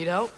Need help?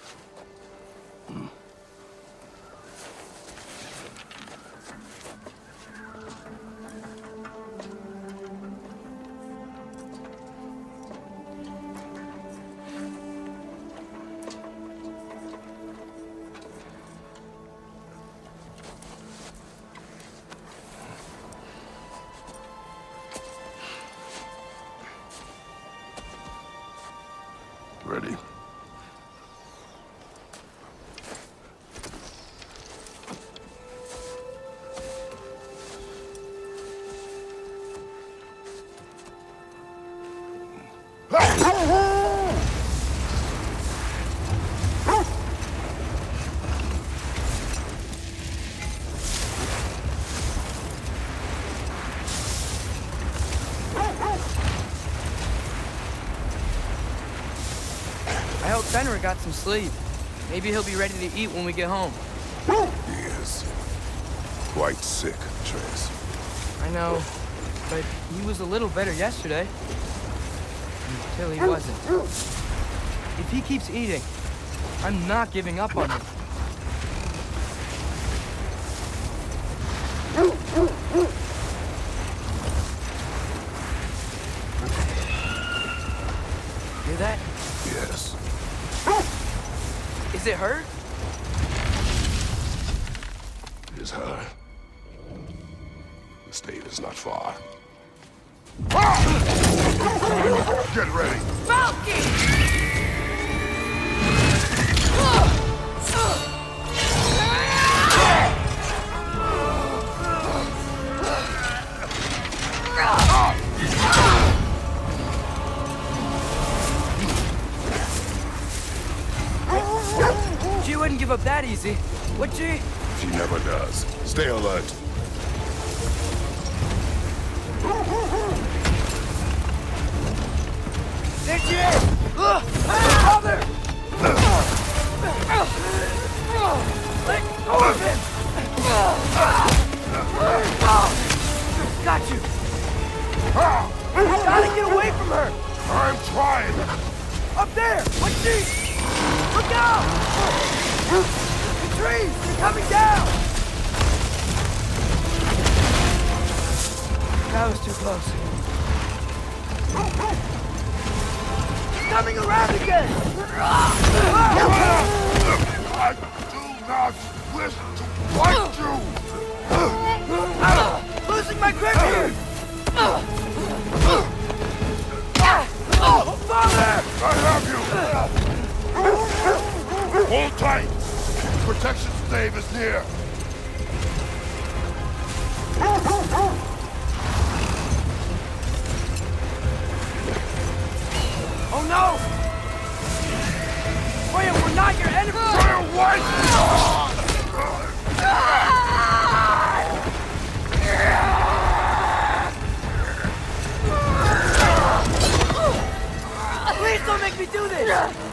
Got some sleep. Maybe he'll be ready to eat when we get home. He is quite sick, Trace. I know, but he was a little better yesterday. Until he wasn't. If he keeps eating, I'm not giving up on him. Is it hurt? Give up that easy, would she? She never does. Stay alert. There she is! Ugh! Father! Let go of him! Got you! Gotta get away from her! I'm trying! Up there! What's she? Look out! The trees! They're coming down! That was too close. Coming around again! I do not wish to fight you! Losing my grip here! Father! I have you! Hold tight! protection stave is near. Oh no! Freya, we're not your enemy! Freya, what? Please don't make me do this!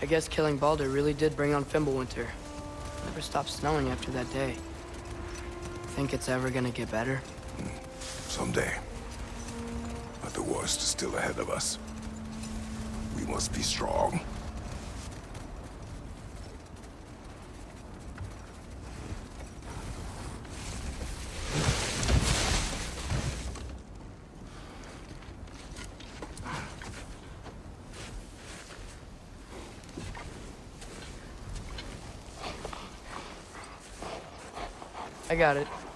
I guess killing Baldur really did bring on Fimbulwinter. Never stopped snowing after that day. Think it's ever gonna get better? Someday. But the worst is still ahead of us. We must be strong. I got it.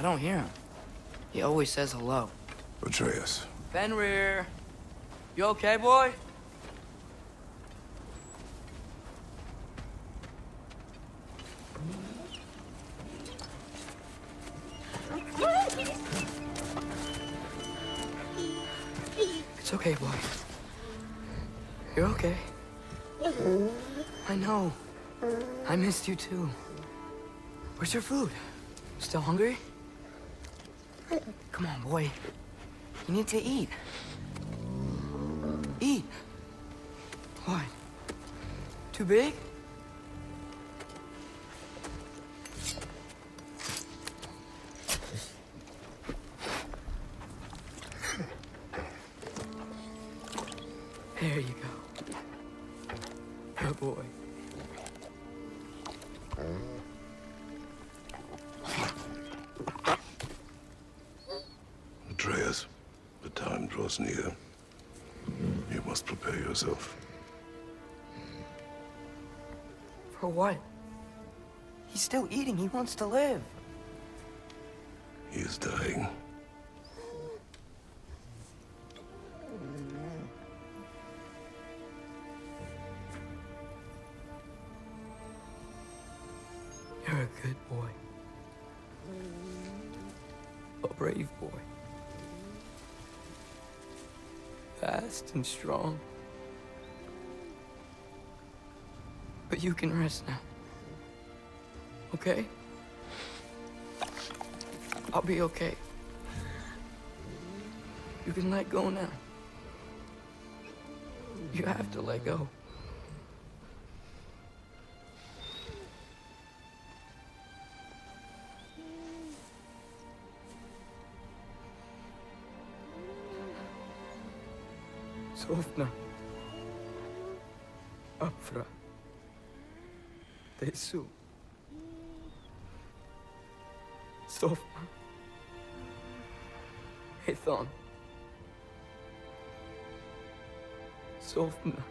I don't hear him. He always says hello. Atreus. Fenrir. You okay, boy? It's okay, boy. You're okay. I know. I missed you too. Where's your food? Still hungry? Come on, boy. You need to eat. Eat. What? Too big? There you go. Good boy. Near. You must prepare yourself. For what? He's still eating. He wants to live. He is dying. Fast and strong. But you can rest now. Okay? I'll be okay. You can let go now. You have to let go. Sofna. Afra. Tesu. Sofna. Hethon. Sofna.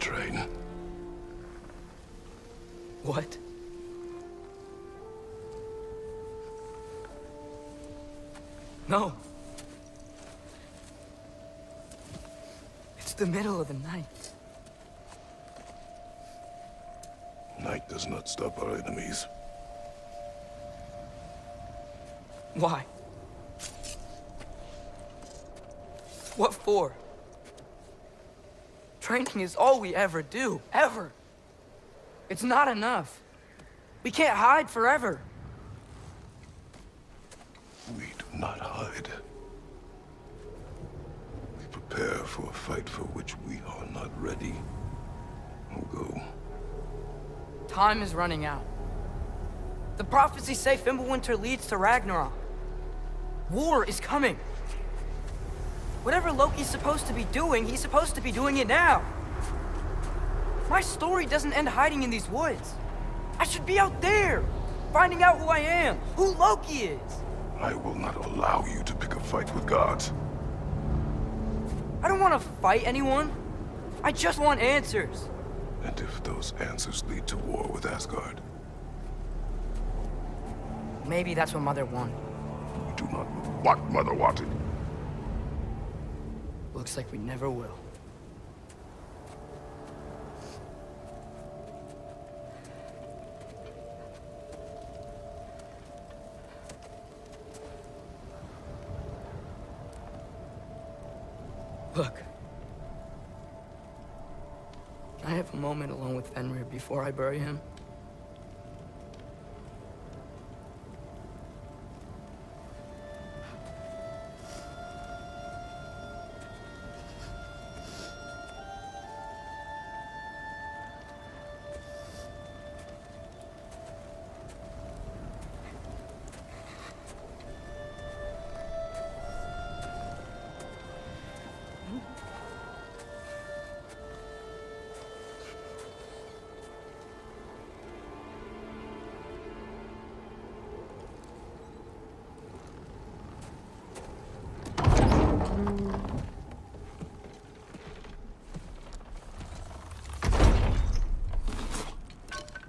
Train. What? No. It's the middle of the night. Night does not stop our enemies. Why? What for? Training is all we ever do, ever. It's not enough. We can't hide forever. We do not hide. We prepare for a fight for which we are not ready. We'll go. Time is running out. The prophecies say Fimbulwinter leads to Ragnarok. War is coming. Whatever Loki's supposed to be doing, he's supposed to be doing it now. My story doesn't end hiding in these woods. I should be out there, finding out who I am, who Loki is. I will not allow you to pick a fight with gods. I don't want to fight anyone. I just want answers. And if those answers lead to war with Asgard, Maybe that's what Mother wanted. You do not know what Mother wanted. Looks like we never will. Look. Can I have a moment alone with Fenrir before I bury him?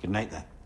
Good night, then.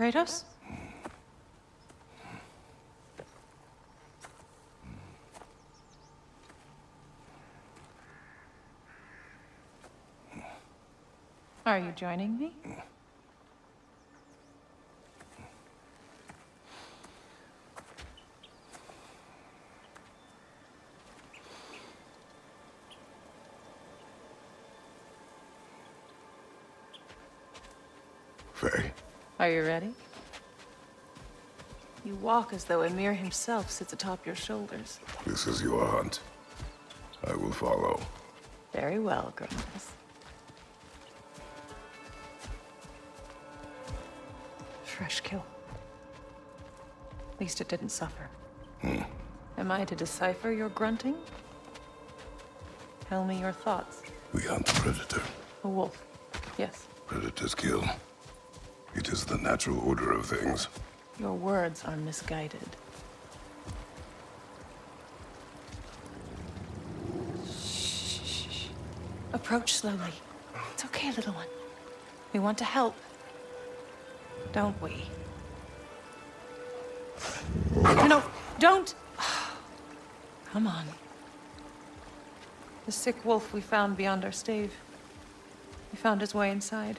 Kratos? Are you joining me? Faye, Are you ready? You walk as though Ymir himself sits atop your shoulders. this is your hunt. I will follow. Very well, Grimace. Fresh kill. At least it didn't suffer. Hmm. Am I to decipher your grunting? Tell me your thoughts. We hunt the predator. A wolf. Yes. Predators kill. It is the natural order of things. Your words are misguided. Shh. Approach slowly. It's okay, little one. We want to help. Don't we? No, no, don't! Come on. The sick wolf we found beyond our stave. He found his way inside.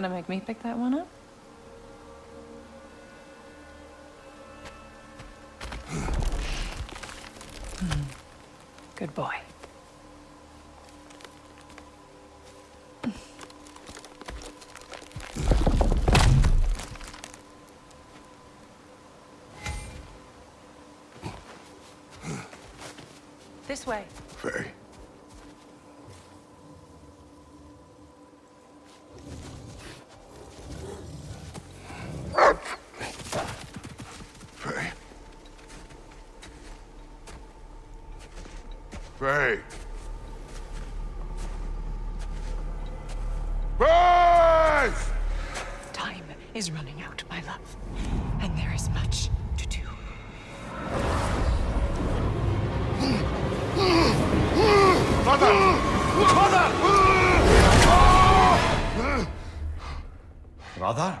Gonna make me pick that one up? Hmm. Good boy. This way. Faye. Faye. Faye! Time is running out, my love. And there is much to do. Brother?